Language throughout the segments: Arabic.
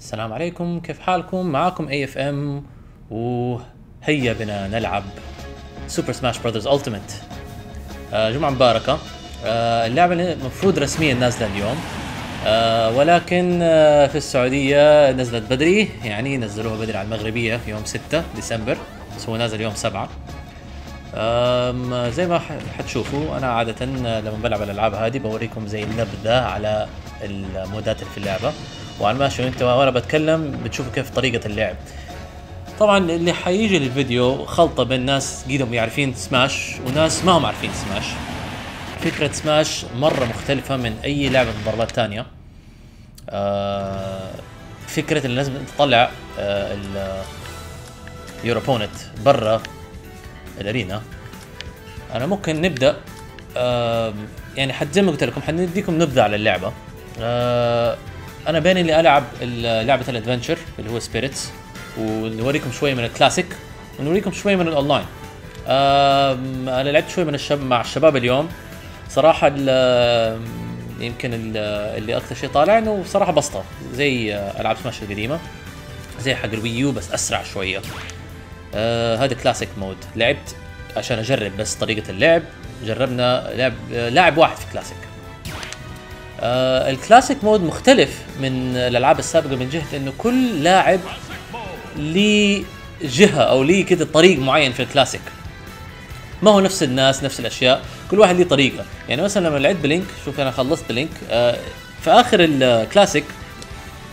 السلام عليكم كيف حالكم؟ معاكم AFM وهيا بنا نلعب Super Smash Brothers Ultimate جمعة مباركة. آه، اللعبة المفروض رسميا نازلة اليوم. آه، ولكن آه، في السعودية نزلت بدري يعني نزلوها بدري على المغربية يوم 6 ديسمبر. بس هو نازل يوم 7 أم، زي ما حتشوفوا أنا عادة لما بلعب الألعاب هذه بوريكم زي النبذة على المودات اللي في اللعبة. وعلى ماشي انت وأنا بتكلم بتشوفوا كيف طريقة اللعب. طبعا اللي حيجي للفيديو خلطة بين ناس قيدهم يعرفين سماش وناس ما هم عارفين سماش. فكرة سماش مرة مختلفة من أي لعبة ضربات تانية. آه، فكرة اللي لازم تطلع آه، يور اوبوننت برا الأرينا. أنا ممكن نبدأ آم، يعني حد زي ما قلت لكم حنديكم نبذه على اللعبة. آه، أنا بين اللي ألعب ال- لعبة ال adventure اللي هو Spirits ونوريكم شوية من الكلاسيك ونوريكم شوية من الأونلاين. أنا لعبت شوية من الشب مع الشباب اليوم. صراحة يمكن ال- اللي أكثر شيء طالع إنه صراحة بسطة. زي ألعاب سماش القديمة. زي حق الويو بس أسرع شوية. آه هذا classic mode لعبت عشان أجرب بس طريقة اللعب. جربنا لعب لاعب واحد في كلاسيك آه ال classic mode مختلف من الألعاب السابقة من جهة إنه كل لاعب ليه جهة أو ليه كده طريق معين في الكلاسيك ما هو نفس الناس نفس الأشياء كل واحد ليه طريقة. يعني مثلا لما لعبت بلينك شوف أنا خلصت بلينك آه في آخر الكلاسيك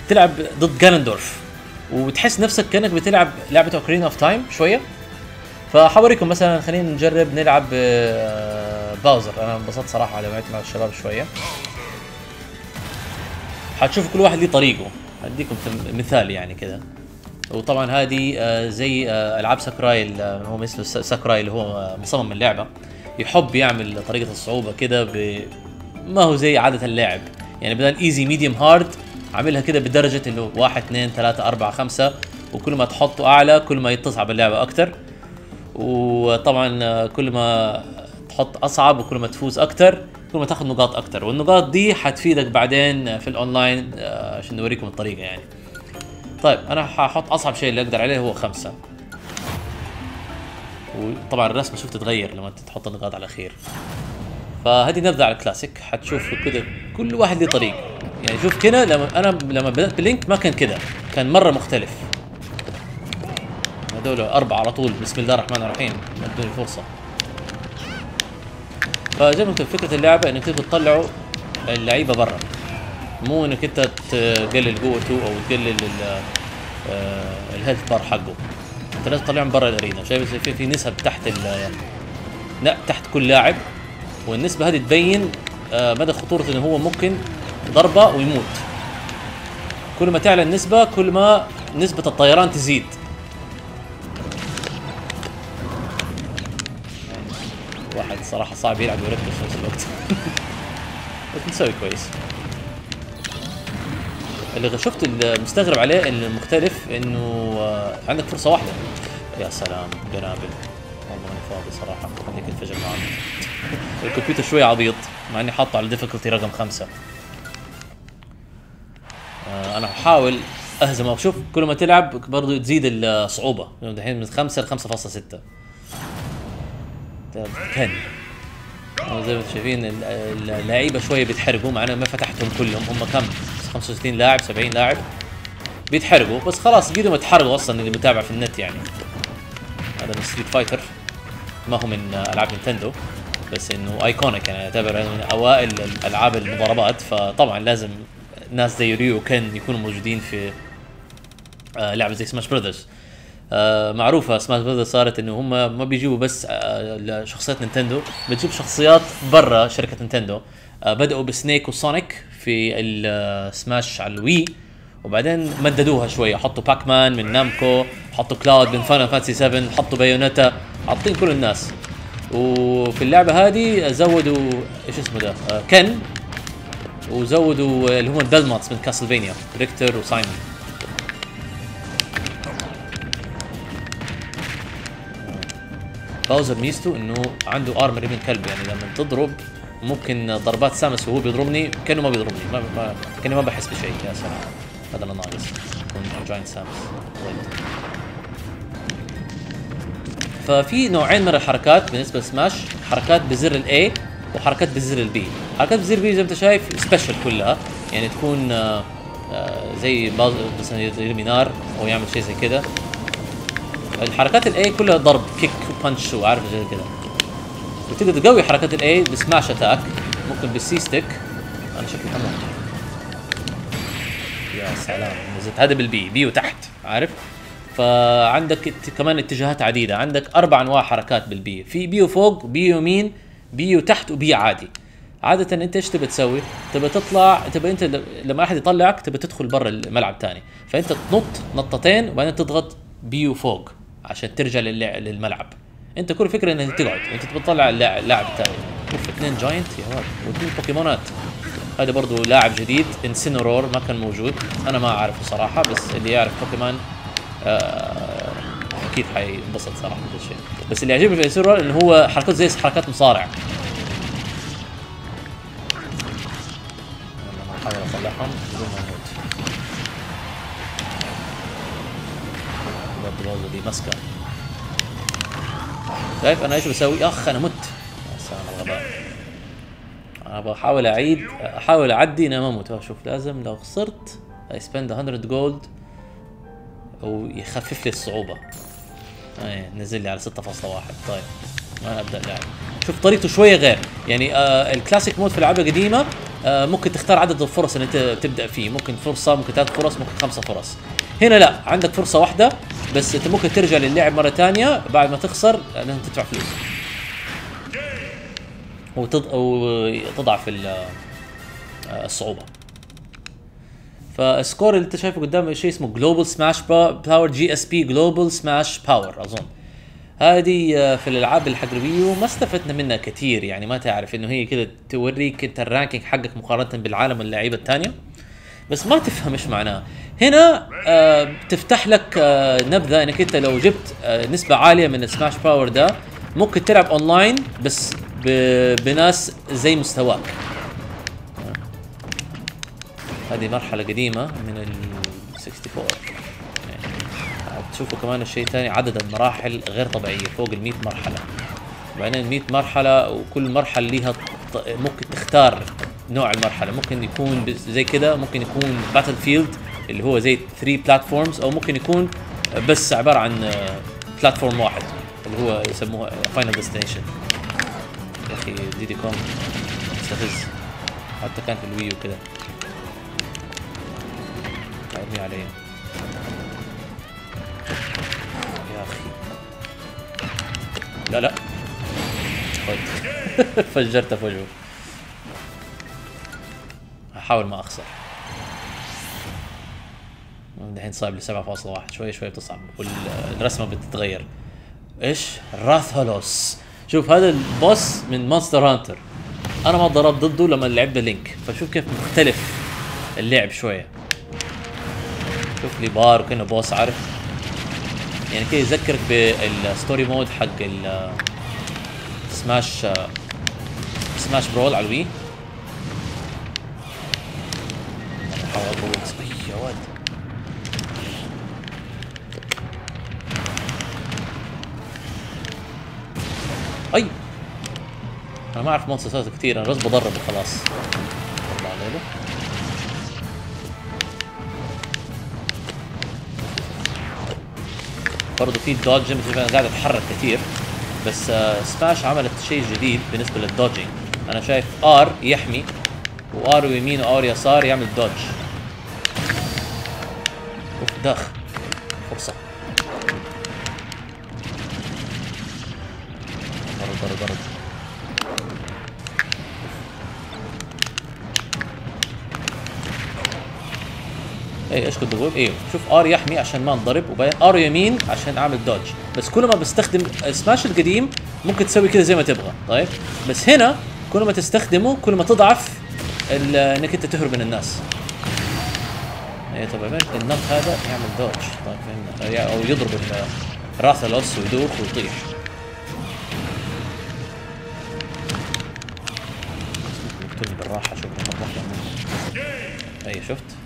تلعب ضد Ganondorf وتحس نفسك كأنك بتلعب لعبة Ocarina of Time شوية. فحوريكم مثلا خلينا نجرب نلعب آه، Bowser. أنا انبسطت صراحة على لعبت مع الشباب شوية. حتشوفوا كل واحد ليه طريقه. هديكم مثال يعني كذا. وطبعا هذه آه، زي آه، ألعاب ساكراي ال- هو مثل ساكراي اللي هو آه، مصمم اللعبه يحب يعمل طريقة الصعوبة كده ب ما هو زي عادة اللاعب يعني بدل easy medium hard عاملها كده بدرجة إنه واحد اثنين ثلاثة أربعة خمسة وكل ما تحطه أعلى كل ما يتصعب اللعبة أكتر. وطبعا آه، كل ما تحط أصعب وكل ما تفوز أكتر. كل ما تاخذ نقاط أكتر. والنقاط دي حتفيدك بعدين في الأونلاين آه، عشان نوريكم الطريقة يعني. طيب أنا ححط أصعب شيء اللي أقدر عليه هو خمسة. وطبعا الرسمة شوف تتغير لما تحط النقاط على الأخير. فهذه نبذه على الكلاسيك. حتشوف كذا كل واحد له طريق. يعني شوف كده لما أنا لما بدأت بلينك ما كان كده كان مرة مختلف. هذول أربعة على طول. بسم الله الرحمن الرحيم. ادوني فرصة. فزي ما فكرة اللعبة إنك تقدر تطلعوا اللعيبة برا. مو إنك أنت تقلل قوته أو تقلل آه، ال health bar حقه. أنت لازم تطلعهم برا ال arena. شايف في في نسب تحت ال لا تحت كل لاعب. والنسبة هذه تبين آه، مدى خطورة إنه هو ممكن ضربة ويموت. كل ما تعلى النسبة كل ما نسبة الطيران تزيد. صعب يلعب ويركز في نفس الوقت. بس مسوي كويس. اللي شفت المستغرب عليه المختلف إنه آه، عندك فرصة واحدة. يا سلام قنابل والله ماني فاضي صراحة. خليك انفجر معانا. الكمبيوتر شوي عبيط مع إني حاطه على ديفيكولتي رقم خمسة. آه أنا أحاول اهزمه شوف كل ما تلعب برضو تزيد الصعوبة. يعني دحين من خمسة ل 5.6 10 آه، زي ما أنتم شايفين ال- ال- اللعيبة شوية بيتحرقوا مع أنا ما فتحتهم كلهم. هم كم؟ 65 لاعب 70 لاعب بيتحرقوا. بس خلاص قدروا يتحرقوا أصلا اللي متابع في النت يعني. هذا من Street Fighter ما هو من ألعاب Nintendo. بس إنه iconic يعني يعتبر من أوائل ألعاب المضاربات. فطبعا لازم ناس زي Ryu و Ken يكونوا موجودين في آه، لعبة زي Smash Brothers معروفة Smash Brothers صارت إنه هم ما بيجيبوا بس آه، شخصيات Nintendo بتجيب شخصيات برا شركة Nintendo. آه، بدأوا ب Snake و Sonic في السماش على الوي وبعدين مددوها شوية. حطوا Pac-Man من Namco حطوا Cloud من Final Fantasy 7 حطوا Bayonetta حاطين كل الناس. وفي اللعبة هذه زودوا إيش اسمه ده؟ آه كن وزودوا اللي هم ال Belmonts من Castlevania Richter و Simon. Bowser ميزته إنه عنده armor ابن كلب يعني لما تضرب ممكن ضربات Samus وهو بيضربني كأنه ما بيضربني ما, ما كأني ما بحس بشيء يا سلام. هذا اللي ناقص. يكون giant Samus. ففي نوعين من الحركات بالنسبة لسماش حركات بزر ال A وحركات بزر ال B حركات بزر ال B زي ما أنت شايف special كلها يعني تكون آه، آه، زي مثلا يرمي نار أو يعمل شيء زي كده. الحركات ال A كلها ضرب kick و punch وعارف زي كده. وتقدر تقوي حركات ال A ب smash attack ممكن بال C-stick أنا شكلي حمام يا سلام. نزلت. هذا بال B B وتحت عارف؟ فعندك كمان اتجاهات عديدة. عندك أربع أنواع حركات بال B في B فوق B يمين B تحت و B عادي. عادة أنت إيش تبي تسوي؟ تبي تطلع تبي أنت لما أحد يطلعك تبي تدخل برا الملعب تاني. فأنت تنط نطتين وبعدين تضغط B وفوق عشان ترجع للملعب. انت كل فكرة انك تقعد. انت تبي تطلع اللاعب الثاني off اثنين giant. يا ولد واثنين بوكيمونات. هذا برضو لاعب جديد. Incineroar ما كان موجود. أنا ما اعرفه صراحة بس اللي يعرف بوكيمون آه أكيد حينبسط صراحة بهذا الشيء بس اللي يعجبني في Incineroar إنه هو حركات زي حركات مصارع. احاول اطلعهم بدون ما أموت برضو دي مسكه شايف أنا إيش بسوي؟ أخ أنا مت. يا سلام الغباء. أنا بحاول أعيد أحاول أعدي أنا ما أموت. شوف لازم لو خسرت I spend 100 gold ويخفف لي الصعوبة. اي نزل لي على 6.1 طيب ما أبدأ اللعب شوف طريقته شوية غير. يعني آه ال classic mode في الالعاب القديمة آه ممكن تختار عدد الفرص اللي انت تبدأ فيه. ممكن فرصة ممكن ثلاث فرص ممكن خمسة فرص. هنا لا عندك فرصة واحدة بس أنت ممكن ترجع للعب مرة ثانية بعد ما تخسر لازم تدفع فلوس. وتض... وتضعف آه، الصعوبة. فال score اللي أنت شايفه قدام شيء اسمه global smash power GSP global smash power أظن. هذه آه، في الألعاب الويو ما استفدنا منها كثير. يعني ما تعرف إنه هي كده توريك أنت ال ranking حقك مقارنة بالعالم اللعيبه الثانية بس ما تفهم إيش معناه. هنا آه تفتح لك آه نبذة إنك أنت لو جبت نسبة عالية من ال smash power ده ممكن تلعب اونلاين بس بناس زي مستواك. هذه مرحلة قديمة من ال 64 يعني تشوفوا كمان الشيء الثاني عدد المراحل غير طبيعية فوق ال 100 مرحلة. وبعدين 100 مرحلة وكل مرحلة ليها ممكن تختار نوع المرحلة. ممكن يكون زي كده ممكن يكون battlefield اللي هو زي 3 platforms أو ممكن يكون بس عبارة عن platform واحد اللي هو يسموها final destination يا أخي ديدي كونج مستفز حتى كان في الويو كده. ارمي عليه لا فجرته في وجهه هحاول ما أخسر. دحين صعب لي 7.1 شوي شوي بتصعب. والرسمة بتتغير. إيش؟ راثالوس. شوف هذا ال boss من مونستر هانتر. أنا ما ضربت ضده لما لعبنا لينك فشوف كيف مختلف اللعب شوية. شوف لي بار وكأنه boss عارف؟ يعني كده يذكرك بال story mode حق ال سماش سماش برول على الوي. يا أي. أنا ما أعرف مونسترات كثير أنا بس بضرب وخلاص الله عليه برضه في دوج مثل ما أنا قاعد اتحرك كثير بس آه سماش عملت شيء جديد بالنسبة للدوجينج أنا شايف ار يحمي وار يمين وار يسار يعمل دوج أوف داخ اي إيش كنت بقول؟ أيوه شوف R يحمي عشان ما انضرب وبعدين R يمين عشان أعمل dodge بس كل ما بستخدم سماش القديم ممكن تسوي كذا زي ما تبغى طيب؟ بس هنا كل ما تستخدمه كل ما تضعف إنك أنت تهرب من الناس. اي طبعا النط هذا يعمل dodge طيب أو يضرب ال- راثالوس ويدوخ ويطيح.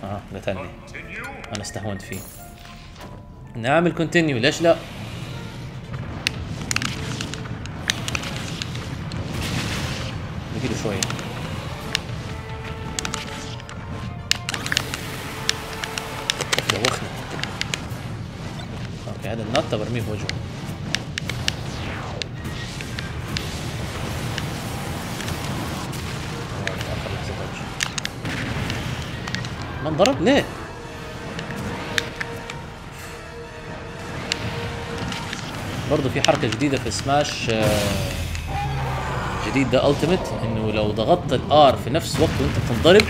آه قتلني أنا استهونت فيه. نعمل continue ليش لا؟ بقي له شوية. دوخنا. okay هذا النط برميه بوجهه. آخر ما انضرب ليه؟ برضه في حركة جديدة في سماش آه، جديد ده ultimate إنه لو ضغطت ال R في نفس وقت وأنت بتنضرب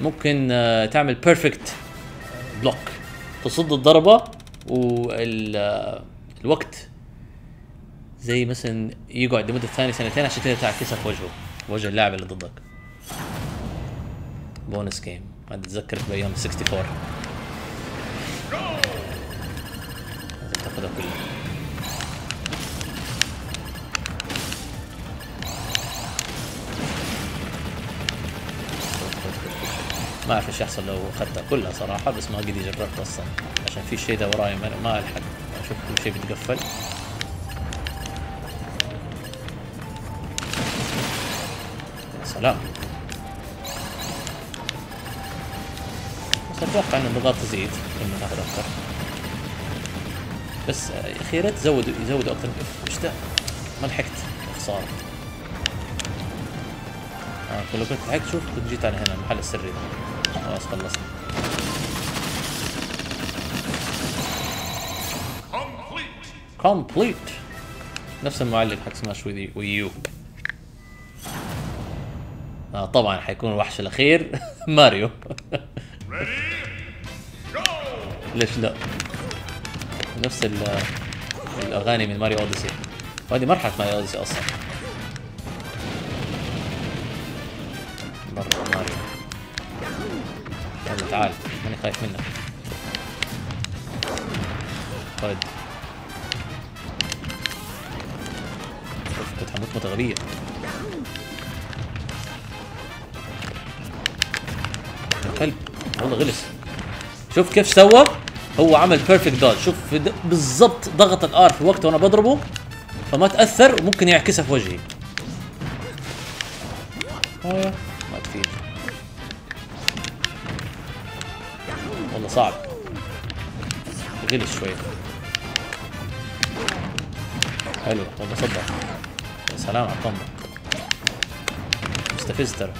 ممكن آه، تعمل perfect block تصد الضربة والوقت زي مثلا يقعد لمدة ثانية سنتين عشان تقدر تعكسها في وجهه وجه اللاعب اللي ضدك. bonus game هذا اتذكرك بايام 64 لازم تاخذها كلها ما أعرف إيش يحصل لو أخذتها كلها صراحة بس ما قد جربت أصلا. عشان في شيء ده وراي ما, ما ألحق. أشوف كل شيء بيتقفل. سلام. أتوقع ان الضغط تزيد لما ناخذ أكثر بس يا أخي ريت يزودوا يزودوا أكثر. إيش ده؟ ما لحقت. خسارة. آه كل كنت لحقت شوف كنت جيت أنا هنا المحل السري خلاص خلصنا. كومبليت نفس المعلق حق سماش وي ويو آه طبعا حيكون الوحش الأخير. ماريو. ليش لا؟ نفس ال- الأغاني من ماريو أوديسي. وهذه مرحلة ماريو أوديسي أصلا. برا ماريو. يلا تعال ماني خايف منك. خد شوف كنت حموت موتة غبية كلب والله غلس. شوف كيف سوى. هو عمل perfect dodge شوف بالضبط ضغط ال R في وقت وأنا بضربه فما تأثر وممكن يعكسها في وجهي. آه، ما تفيد. والله صعب. غلس شوية حلو والله صدق. يا سلام على الطنبه مستفز ترى.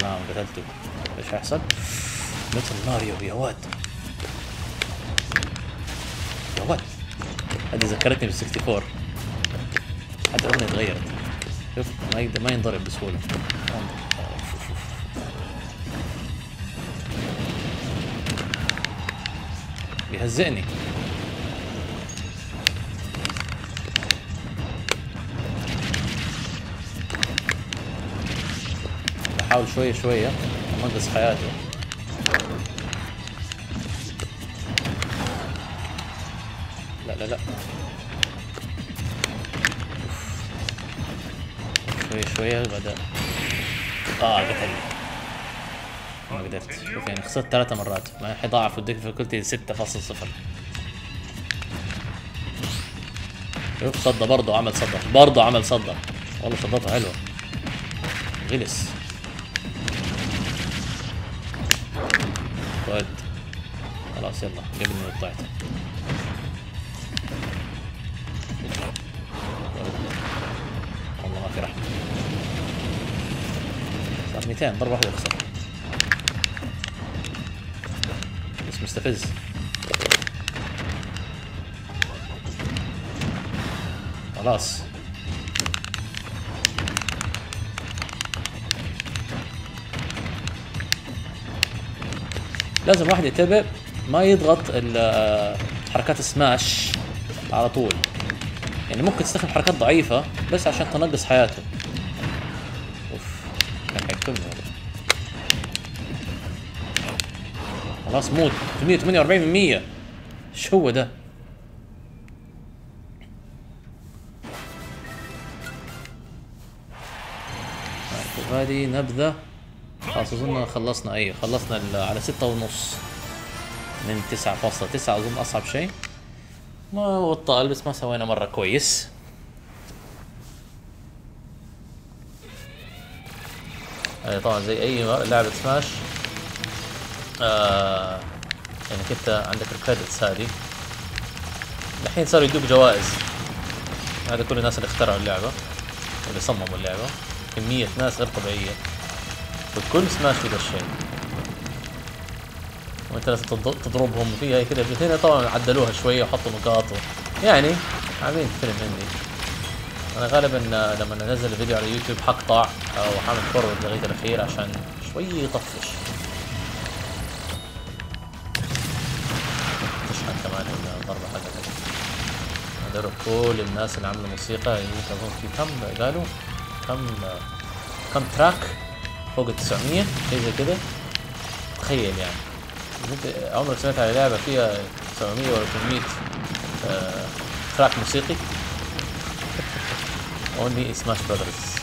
سلام قتلته. إيش هيحصل؟ مثل ماريو يا واد يا واد هذه ذكرتني بال 64 حتى الأغنية تغيرت. شوف ما يقدر ما ينضرب بسهولة. بيهزئني بحاول شوية شوية. انقص حياته لا لا لا. شوية شوية بدأ آه قتلني ما قدرت. شوف يعني خسرت ثلاثة مرات. ما حيضاعف الديفيكولتي 6.0 شوف صدى برضه عمل صدى. برضه عمل صدى. والله صدته حلوة. غلس. ود خلاص يلا قبل ما طلعت والله ما في رحمة. صار 200 ضربة واحدة يخسر بس مستفز. خلاص. لازم الواحد ينتبه ما يضغط حركات السماش على طول. يعني ممكن تستخدم حركات ضعيفة بس عشان تنقص حياته. أوف كان حيقتلني خلاص موت. 348% إيش هو ده؟ طيب، هذه نبذة. خلاص أظن خلصنا اي خلصنا على ستة ونص من تسعة فاصلة تسعة أظن أصعب شيء. ما هو الطال بس ما سوينا مرة كويس. هاي طبعا زي أي لعبة سماش آه يعني انت عندك الكريدتس هذه الحين صاروا يدوك جوائز. هذا كل الناس اللي اخترعوا اللعبة اللي صمموا اللعبة. كمية ناس غير طبيعية. وكل سماش في ذا الشيء. وإنت لازم تض- تضربهم فيها كذا بس هنا طبعا عدلوها شوية وحطوا نقاط. يعني عاملين فيلم هندي أنا غالبا لما انزل الفيديو على يوتيوب حقطع أو حعمل forward لغاية الأخير عشان شوي يطفش. تشحن كمان الضربة حقتك هذول كل الناس اللي عملوا موسيقى يمكن اظن في كم قالوا؟ كم كم track فوق ال 900 شيء زي كده. تخيل يعني. عمرك سمعت على لعبة فيها 700 ولا 800 آه track موسيقي؟ only سماش براذرز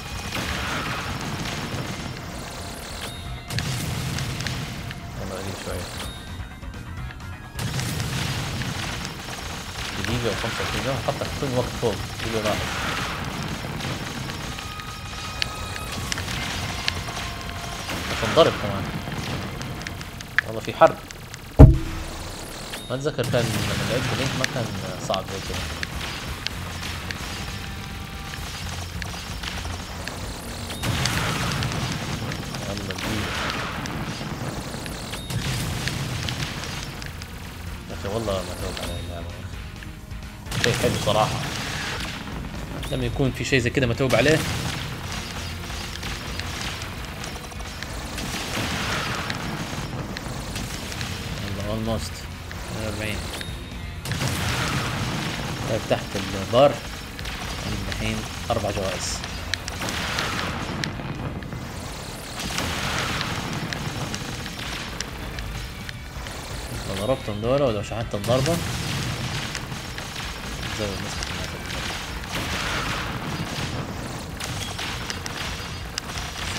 دقيقة و 25 يوم حطك كل وقت فوق. دقيقة واحد تنضرب كمان. والله في حرب. ما أتذكر كان لما لعبت لينك ما كان صعب زي كذا يا أخي والله ما توقع على اللعبة شيء حلو صراحة. لما يكون في شيء زي كذا متعوب عليه. اولموست 48 طيب تحت البار. عندي الحين أربع جوائز. لو ضربتهم دول ولو شحنت الضربة زود نسبة.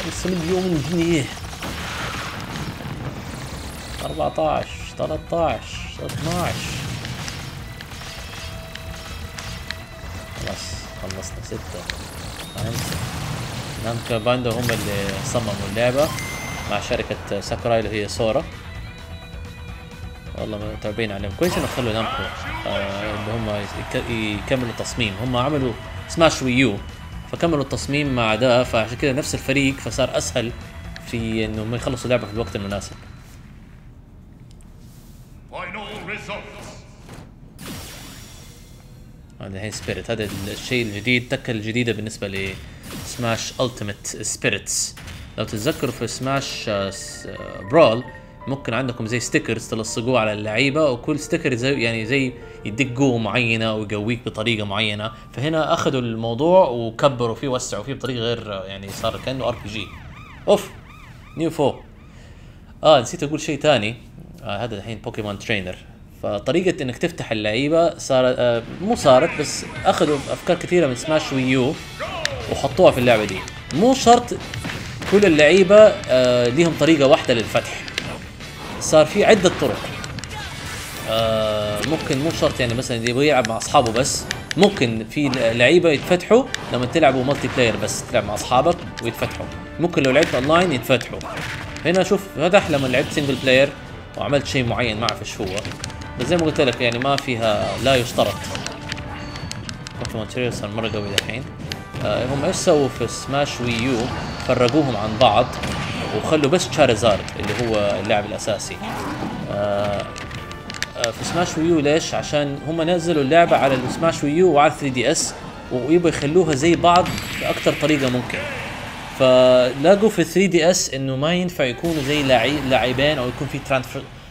خمسة مليون جنيه. 14 13 12 خلاص خلصنا ستة. خمسة نامكو باندو هم اللي صمموا اللعبة مع شركة ساكوراي اللي هي سورا. والله متعبين عليهم. كويس إنه خلوا Namco آه اللي هم يك- يكملوا التصميم. هم عملوا سماش ويو فكملوا التصميم مع ده فعشان كده نفس الفريق فصار أسهل في انهم يخلصوا اللعبة في الوقت المناسب. هذا الحين spirit هذا الشيء الجديد التكة الجديدة بالنسبة ل Smash Ultimate spirits لو تتذكروا في Smash Brawl ممكن عندكم زي stickers تلصقوه على اللعيبة وكل sticker زي يعني زي يديك قوة معينة ويقويك بطريقة معينة. فهنا أخذوا الموضوع وكبروا فيه وسعوا فيه بطريقة غير آه، يعني صار كأنه RPG أوف! نيو فو آه نسيت أقول شيء ثاني آه هذا الحين Pokémon Trainer فطريقة إنك تفتح اللعيبة صارت آه مو صارت بس أخذوا أفكار كثيرة من سماش ويو وحطوها في اللعبة دي. مو شرط كل اللعيبة آه ليهم طريقة واحدة للفتح. صار في عدة طرق. آه ممكن مو شرط يعني مثلا اللي يبغى يلعب مع أصحابه بس ممكن في لعيبة يتفتحوا لما تلعبوا multiplayer بس تلعب مع أصحابك ويتفتحوا. ممكن لو لعبت اونلاين يتفتحوا. هنا شوف فتح لما لعبت single player وعملت شيء معين ما اعرف إيش هو بس زي ما قلت لك يعني ما فيها لا يشترط Pokémon Trainer صار مرة قوي الحين آه هم إيش سووا في سماش ويو فرقوهم عن بعض وخلوا بس Charizard اللي هو اللاعب الأساسي آه آه، في سماش ويو ليش؟ عشان هم نزلوا اللعبة على السماش ويو وعلى 3DS ويبغوا يخلوها زي بعض بأكثر طريقة ممكن. فلاقوا في 3DS إنه ما ينفع يكونوا زي لاعبين أو يكون في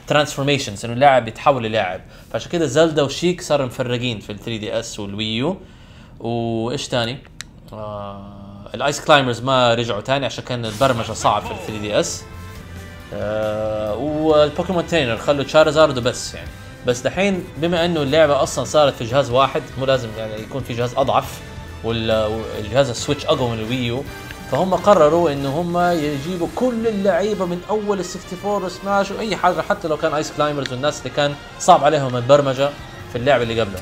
transformations إنه اللاعب يتحول للاعب. فعشان كده Zelda و Sheik صاروا مفرقين في ال 3DS وال Wii U وإيش تاني؟ آه ال Ice Climbers ما رجعوا تاني عشان كان البرمجة صعب في ال 3DS. آه وال Pokémon Trainer خلوا Charizard وبس يعني. بس دحين بما إنه اللعبة أصلا صارت في جهاز واحد مو لازم يعني يكون في جهاز أضعف وال- والجهاز ال Switch أقوى من ال Wii U فهم قرروا إنه هم يجيبوا كل اللعيبة من أول ال 64 وسماش وأي حاجة حتى لو كان Ice Climbers والناس اللي كان صعب عليهم البرمجة في اللعبه اللي قبلها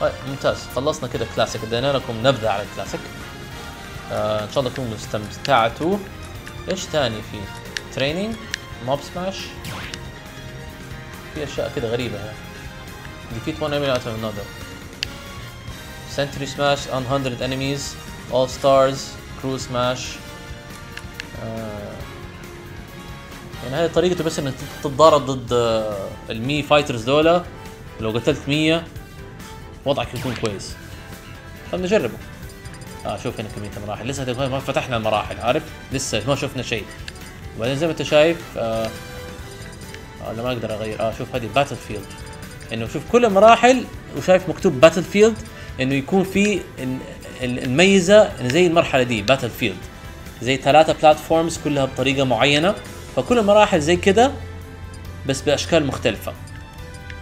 طيب ممتاز. خلصنا كده كلاسيك ادينا لكم نبذة على الكلاسيك آه إن شاء الله تكونوا استمتعتوا. إيش تاني في training, Mob Smash في أشياء كده غريبة هنا defeat one enemy after another. Century Smash, a hundred enemies. All-Star, Cruel Smash. آه يعني هذه طريقته بس إنك تتضارب ضد آه، ال Mii Fighters دولا. لو قتلت 100 وضعك يكون كويس. خلينا نجربه. آه شوف هنا كمية المراحل. لسه ما فتحنا المراحل عارف؟ لسه ما شفنا شيء. وبعدين زي ما أنت شايف آه آه لا ما أقدر أغير. آه شوف هذه Battlefield إنه شوف كل المراحل وشايف مكتوب Battlefield إنه يكون في ال- الميزة زي المرحلة دي Battlefield زي ثلاثة platforms كلها بطريقة معينة فكل المراحل زي كده بس بأشكال مختلفة.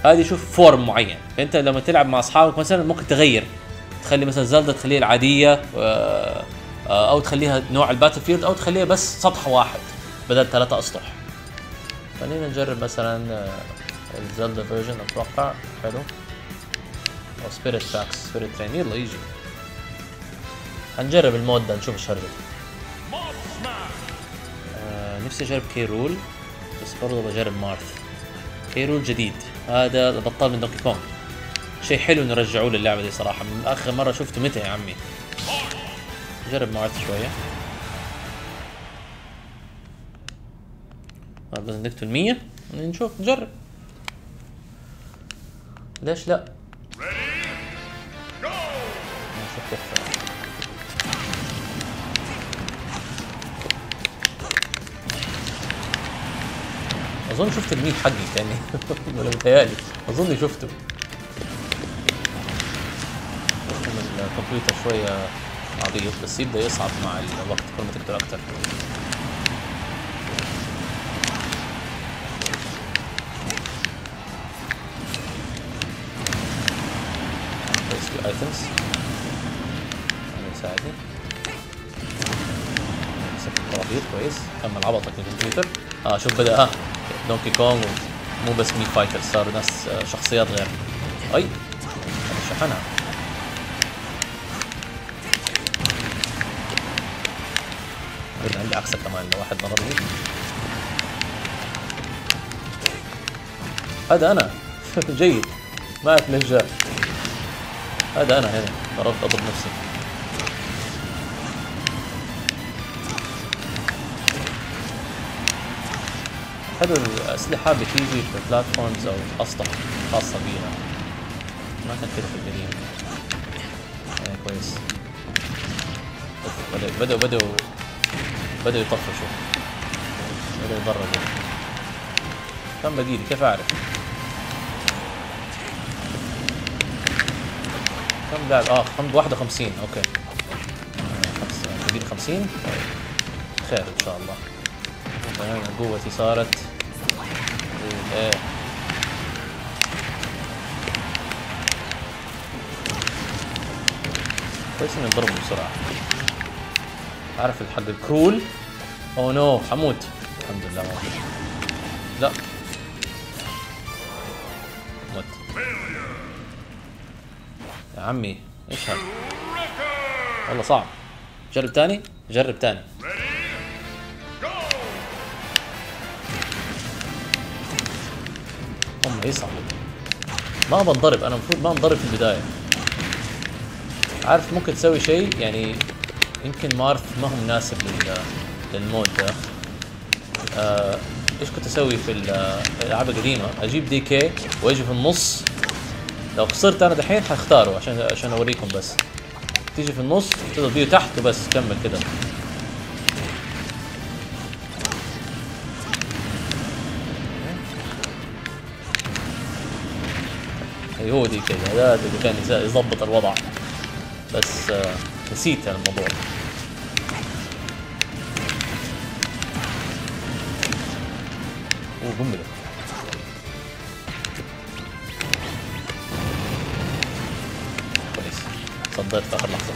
هذه شوف form معين. فأنت لما تلعب مع أصحابك مثلا ممكن تغير. تخلي مثلا Zelda تخليها العادية آه، أو تخليها نوع ال Battlefield أو تخليها بس سطح واحد بدل ثلاثة أسطح. خلينا نجرب مثلا آه، ال Zelda version أتوقع. حلو. أو spirit، باكس، Spirit Train يلا يجي. هنجرب ال mode ده نشوف إيش هرجع! آه نفسي أجرب King K. Rool بس برضه بجرب Marth. King K. Rool جديد. هذا بطل من Donkey Kong. شيء حلو إنه رجعوه للعبة دي صراحة. من آخر مرة شفته متى يا عمي؟ جرب Marth شوية. بس نقتل 100 نشوف نجرب. ليش لا! نشوف كيف. أظن شفت الميت حقي يعني ولا متهيألي. اظني شفته. الكمبيوتر شوية عبيط بس يبدأ يصعب مع الوقت كل ما تقدر أكتر. بس يساعدني مسك الطرابيط كويس. كمل عبطك الكمبيوتر آه شوف بدأ ها دونكي كونغ مو بس مي فايتر صار ناس آه، شخصيات غير. أي شحنها. أنا عندي عكسك كمان لو واحد ضربني هذا أنا. جيد. ما اتنجى هذا أنا هنا. ضربت أضرب نفسي. حلو الأسلحة بتيجي في بلاتفورمز أو أسطح خاصة بيها. ما كان كده في القديم. يعني كويس. بدأ بدأوا بدأوا بدأوا يطفشوا. بدأوا يضربوا كم بقيلي كيف أعرف؟ كم لاعب؟ خم- 51 أوكي. آه، خمسة بقيلي 50 طيب. خير إن شاء الله. قوتي صارت. إيه كويس اني نضربه بسرعة. عارف الحق. الكرول أو نو. حموت الحمد لله ما. لا. مت يا عمي إيش هذا؟ والله صعب. جرب تاني؟ جرب تاني. هم يصعب ما بنضرب أنا المفروض ما انضرب في البداية. عارف ممكن تسوي شيء؟ يعني يمكن مارث ما هو مناسب لل للمود ده. آه إيش كنت أسوي في ال- الالعاب القديمه أجيب دي كي وأجي في النص. لو خسرت أنا دحين حختاره عشان عشان أوريكم بس. تيجي في النص تضرب تحت وبس كمل كده. اي هو دي كده. هذا اللي كان يظبط الوضع. بس آه نسيت الموضوع. أوه قنبله كويس. صديت في آخر لحظة.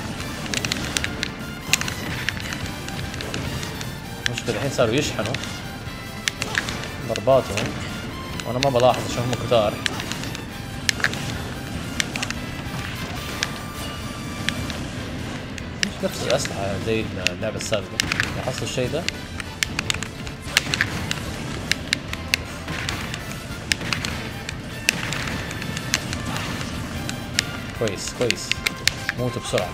المشكلة الحين صاروا يشحنوا. ضرباتهم. وأنا ما بلاحظ عشان هم كتار. نفس الأسلحة زي اللعبة السابقة. لاحظت الشيء ده؟ كويس كويس. موتوا بسرعة.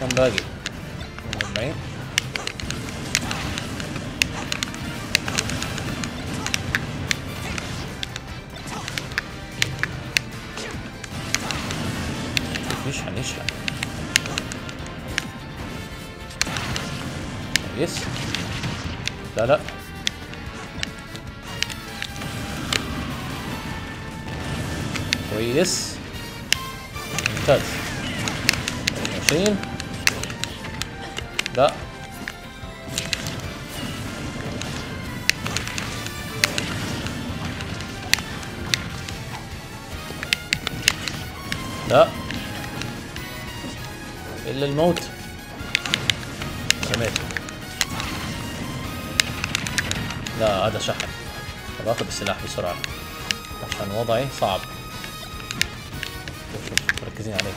كم باقي؟ 40 يشحن يشحن كويس. لا لا. كويس. ممتاز. 20 الموت. رميت لا هذا شحن. باخذ السلاح بسرعة. عشان وضعي صعب. شوف شوف مركزين عليه.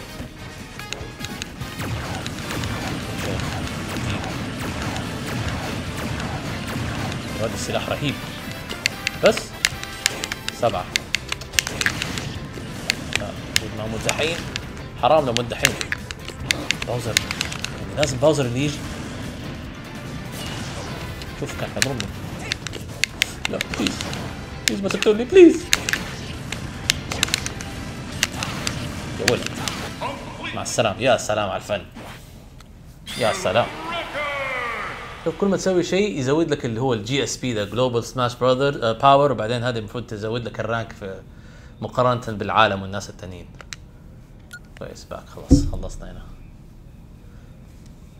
هذا السلاح رهيب. بس سبعة. لا ما مدحين. حرام لو مدحين باوزر يعني لازم باوزر اللي يجي. شوف كان حيضربني لا please please ما تقتلني please يا ولد. مع السلامة. يا سلام على الفن. يا سلام. شوف كل ما تسوي شيء يزود لك اللي هو الجي اس بي ذا جلوبال سماش براذر باور وبعدين هذه المفروض تزود لك ال rank في مقارنة بالعالم والناس التانيين. كويس back خلاص خلصنا هنا.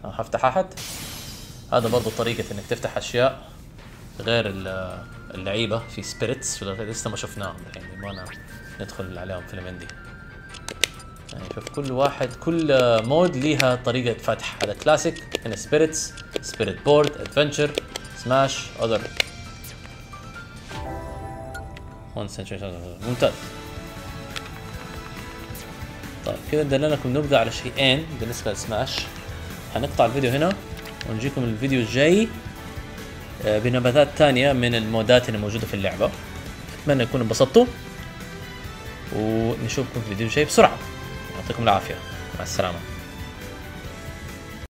هفتح أحد. هذا برضو طريقة إنك تفتح أشياء غير ال- اللعيبة في spirits لسه ما شفناهم الحين يبغانا ندخل عليهم في المندي يعني شوف كل واحد كل mode ليها طريقة فتح. هذا كلاسيك هنا spirits, Spirit Board, adventure, smash, other ممتاز. طيب كذا دلناكم نبذة على شيئين بالنسبة لسماش. هنقطع الفيديو هنا ونجيكم الفيديو الجاي آه، بنبذات تانية من المودات اللي موجودة في اللعبة. أتمنى يكونوا انبسطتوا ونشوفكم في الفيديو الجاي بسرعة. يعطيكم العافية. مع السلامة.